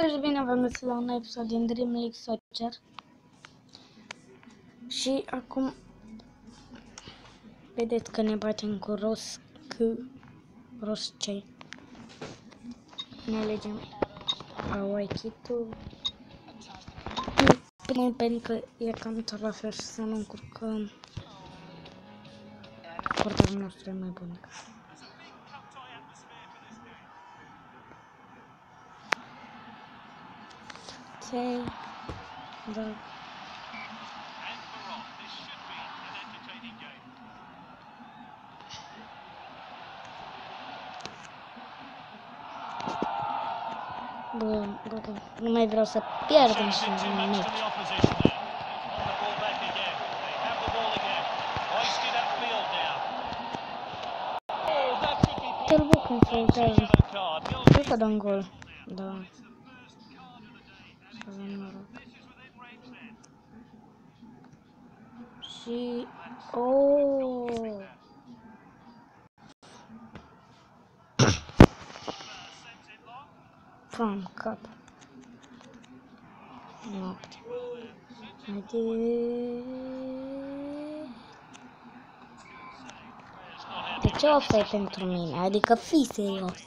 Deci bine v-am găsit la un episod din Dream League Soccer. Și acum vedeți că ne batem cu Ros cu Roscei. Ne alegem Awaikitu. Primul pentru că e cam tot la fel și să nu încurcăm. Portarul nostru e mai bun. Have the ball again. Hoisted upfield now. Oh, that could be Te-l văd cum se uitează. yellow card. Goal Cred că dăm gol. Da. Să avem noroc. Și... Oh! From cup. Noapte. Haide... De ce o fai pentru mine? Adică fii serios.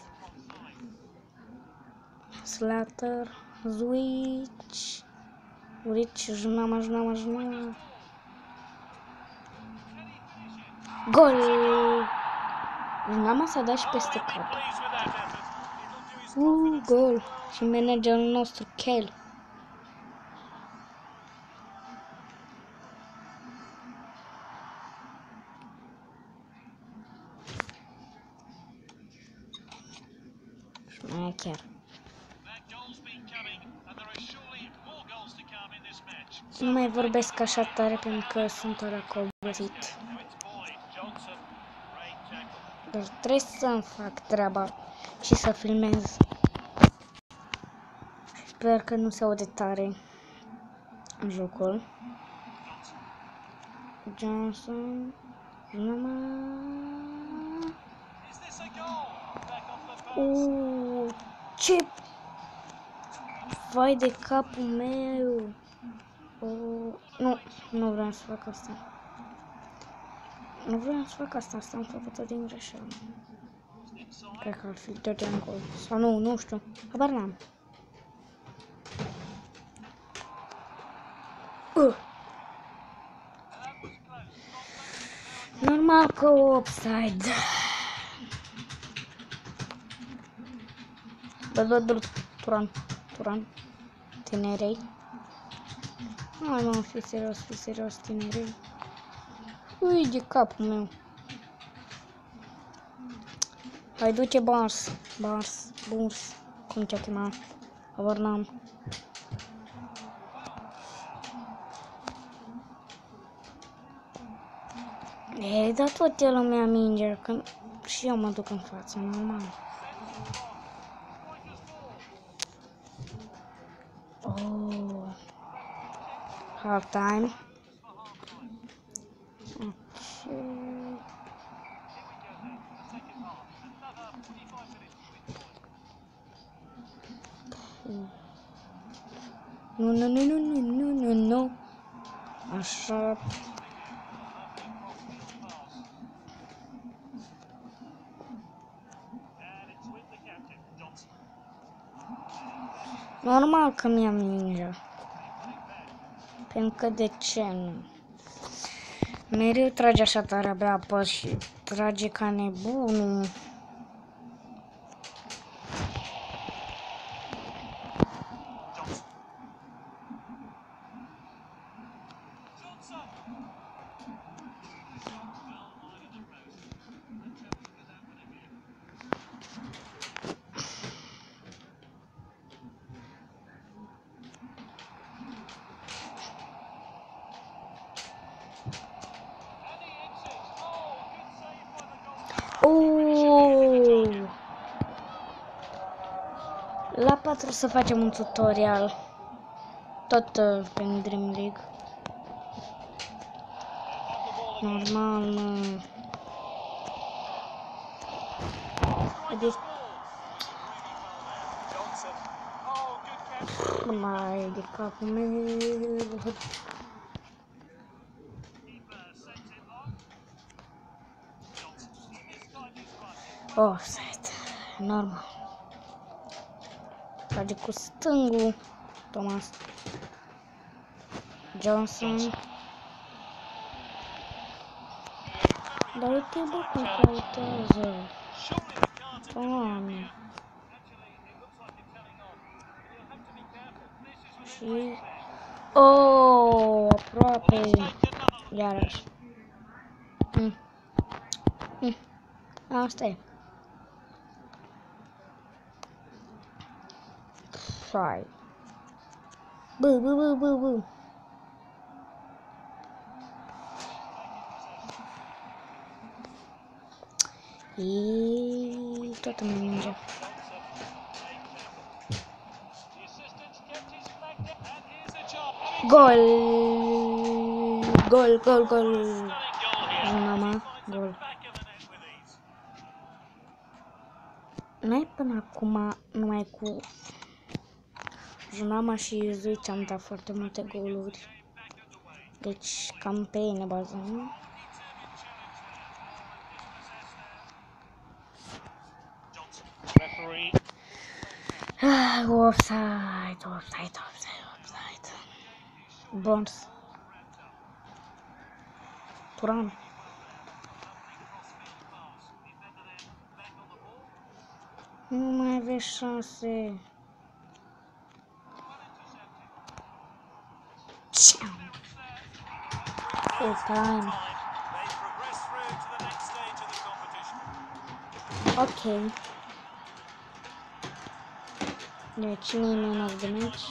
Slater, Switch. Switch, os mamas, mamas, mamas. Gol! Os mamas a 10 pesticado. Uh, gol. Și managerul nostru, Kelly. Шмакер. Nu mai vorbesc așa tare pentru că sunt ăla obosit. Now it's Boyd. Johnson. Great tackle. Dar trebuie să-mi fac treaba și să filmez. Sper că nu se aude tare în jocul. Johnson. Numai... Is this a goal? Back off the post. Uuu, ce... Vai de capul meu. Oh, nu, nu vreau să fac asta. Nu vreau să fac asta, asta am făcut-o din greșeală. Cred că ar fi dădeam gol. Sau nu, nu știu. Habar n-am. Uh. Normal că offside. Bă, bă, bă, Turan, Turan, tinerei. Hai mă, fi serios, fi serios, tinerei. Ui, de capul meu. Hai, du-te, Bars, Bars, Burs, cum te-a chemat? Habar n-am. Ei, dar tot el îmi ia mingea, că și eu mă duc în față, normal. Oh. Half time. Okay. Nu, nu, nu, nu, nu, nu, nu, nu. Așa. And it's with the captain, Johnson. Normal că mi-am mingea. Pentru că de ce nu? Mereu trage așa tare abia apă și trage ca nebunul. La 4 să facem un tutorial. Tot uh, pe Dream League. Normal, mă. Adică Johnson. Oh, good Mai de capul meu. Offside. Normal. Trage cu stângul. Thomas. Johnson. Dar uite bă cum cautează. Doamne. Și... Oh, aproape. Iarăși. Mm. Mm. Asta e. Sai. Bă, bă, bă, bă, bă. E toată mingea. Gol! Gol, gol, gol! Mama, gol. Noi până acum numai cu Junama și Zuici am dat foarte multe goluri. Deci cam pe ei ne bazăm. Referee Ah, offside, offside, offside, offside. Bons. Turan. Nu mai aveți șanse. Time. Ok. Deci nimeni nu de meci.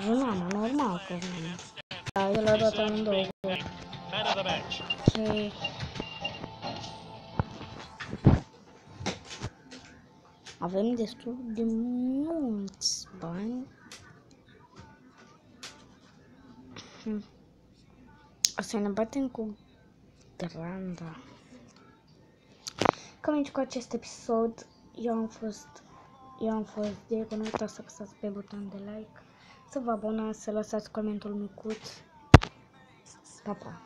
Jumama, normal Tá, jumama. Da, el a dat amândouă. Ok. Avem destruído de mulți. O să ne batem cu Granda. Cam aici cu acest episod. Eu am fost eu am fost Diego, nu uitați să apăsați pe butonul de like, să vă abonați, să lăsați comentul micuț. Pa, pa!